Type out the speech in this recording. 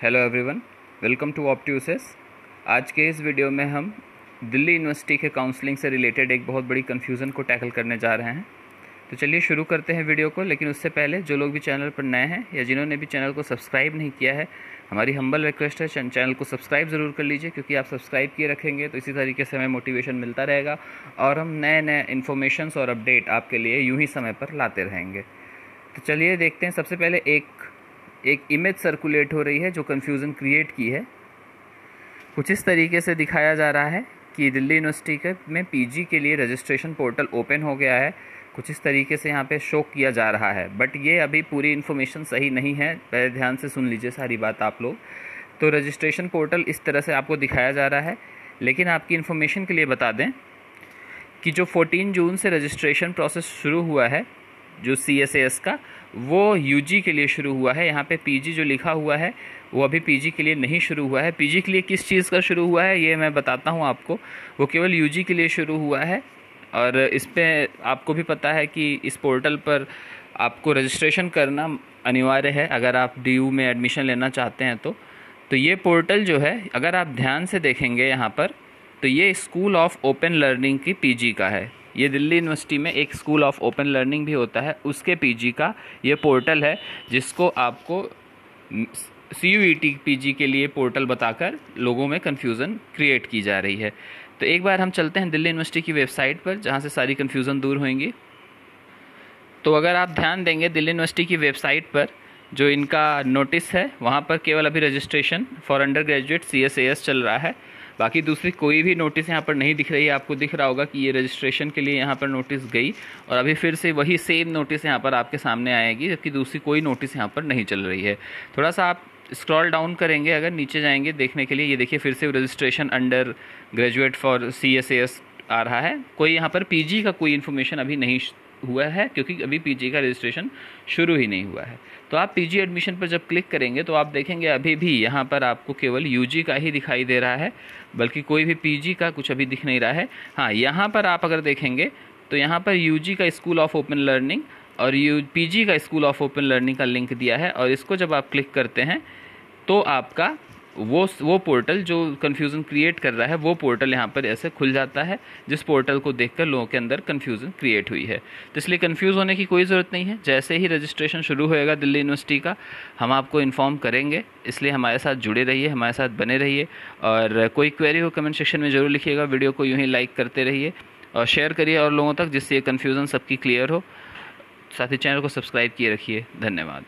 Hello everyone, welcome to ऑप्ट्यूसेस। आज के इस वीडियो में हम दिल्ली यूनिवर्सिटी के काउंसलिंग से रिलेटेड एक बहुत बड़ी कन्फ्यूज़न को टैकल करने जा रहे हैं। तो चलिए शुरू करते हैं वीडियो को, लेकिन उससे पहले जो लोग भी चैनल पर नए हैं या जिन्होंने भी चैनल को सब्सक्राइब नहीं किया है, हमारी हम्बल रिक्वेस्ट है चैनल को सब्सक्राइब ज़रूर कर लीजिए, क्योंकि आप सब्सक्राइब किए रखेंगे तो इसी तरीके से हमें मोटिवेशन मिलता रहेगा और हम नए नए इन्फॉर्मेशन और अपडेट आपके लिए यूँ ही समय पर लाते रहेंगे। तो चलिए देखते हैं, सबसे पहले एक एक इमेज सर्कुलेट हो रही है जो कन्फ्यूज़न क्रिएट की है। कुछ इस तरीके से दिखाया जा रहा है कि दिल्ली यूनिवर्सिटी में पीजी के लिए रजिस्ट्रेशन पोर्टल ओपन हो गया है। कुछ इस तरीके से यहाँ पे शो किया जा रहा है। बट ये अभी पूरी इन्फॉर्मेशन सही नहीं है। पहले ध्यान से सुन लीजिए सारी बात आप लोग। तो रजिस्ट्रेशन पोर्टल इस तरह से आपको दिखाया जा रहा है। लेकिन आपकी इन्फॉर्मेशन के लिए बता दें कि जो 14 जून से रजिस्ट्रेशन प्रोसेस शुरू हुआ है जो सी एस एस का, वो यू जी के लिए शुरू हुआ है। यहाँ पे पी जी जो लिखा हुआ है, वो अभी पी जी के लिए नहीं शुरू हुआ है। पी जी के लिए किस चीज़ का शुरू हुआ है, ये मैं बताता हूँ आपको। वो केवल यू जी के लिए शुरू हुआ है और इस पर आपको भी पता है कि इस पोर्टल पर आपको रजिस्ट्रेशन करना अनिवार्य है। अगर आप डी यू में एडमिशन लेना चाहते हैं तो तो ये पोर्टल जो है, अगर आप ध्यान से देखेंगे यहाँ पर तो ये स्कूल ऑफ़ ओपन लर्निंग की पीजी का है। ये दिल्ली यूनिवर्सिटी में एक स्कूल ऑफ़ ओपन लर्निंग भी होता है। उसके पीजी का ये पोर्टल है, जिसको आपको सी यू टी पी के लिए पोर्टल बताकर लोगों में कन्फ्यूज़न क्रिएट की जा रही है। तो एक बार हम चलते हैं दिल्ली यूनिवर्सिटी की वेबसाइट पर, जहाँ से सारी कन्फ्यूज़न दूर होंगी। तो अगर आप ध्यान देंगे दिल्ली यूनिवर्सिटी की वेबसाइट पर, जो इनका नोटिस है, वहाँ पर केवल अभी registration for undergraduate C S S चल रहा है। बाकी दूसरी कोई भी नोटिस यहाँ पर नहीं दिख रही है। आपको दिख रहा होगा कि ये रजिस्ट्रेशन के लिए यहाँ पर नोटिस गई और अभी फिर से वही सेम नोटिस यहाँ पर आपके सामने आएगी, जबकि दूसरी कोई नोटिस यहाँ पर नहीं चल रही है। थोड़ा सा आप स्क्रॉल डाउन करेंगे, अगर नीचे जाएँगे देखने के लिए, ये देखिए फिर से registration undergraduate for C S S आ रहा है। कोई यहाँ पर पीजी का कोई इन्फॉर्मेशन अभी नहीं हुआ है, क्योंकि अभी पीजी का रजिस्ट्रेशन शुरू ही नहीं हुआ है। तो आप पीजी एडमिशन पर जब क्लिक करेंगे तो आप देखेंगे अभी भी यहाँ पर आपको केवल यूजी का ही दिखाई दे रहा है, बल्कि कोई भी पीजी का कुछ अभी दिख नहीं रहा है। हाँ यहाँ पर आप अगर देखेंगे तो यहाँ पर यूजी का स्कूल ऑफ़ ओपन लर्निंग और यू पीजी का स्कूल ऑफ़ ओपन लर्निंग का लिंक दिया है, और इसको जब आप क्लिक करते हैं तो आपका वो वो पोर्टल जो कन्फ्यूज़न क्रिएट कर रहा है, वो पोर्टल यहाँ पर ऐसे खुल जाता है, जिस पोर्टल को देखकर लोगों के अंदर कन्फ्यूज़न क्रिएट हुई है। तो इसलिए कन्फ्यूज़ होने की कोई ज़रूरत नहीं है। जैसे ही रजिस्ट्रेशन शुरू होएगा दिल्ली यूनिवर्सिटी का, हम आपको इन्फॉर्म करेंगे। इसलिए हमारे साथ जुड़े रहिए, हमारे साथ बने रहिए और कोई क्वेरी हो कमेंट सेक्शन में ज़रूर लिखिएगा। वीडियो को यूँ ही लाइक करते रहिए और शेयर करिए और लोगों तक, जिससे ये कन्फ्यूज़न सबकी क्लियर हो। साथ ही चैनल को सब्सक्राइब किए रखिए। धन्यवाद।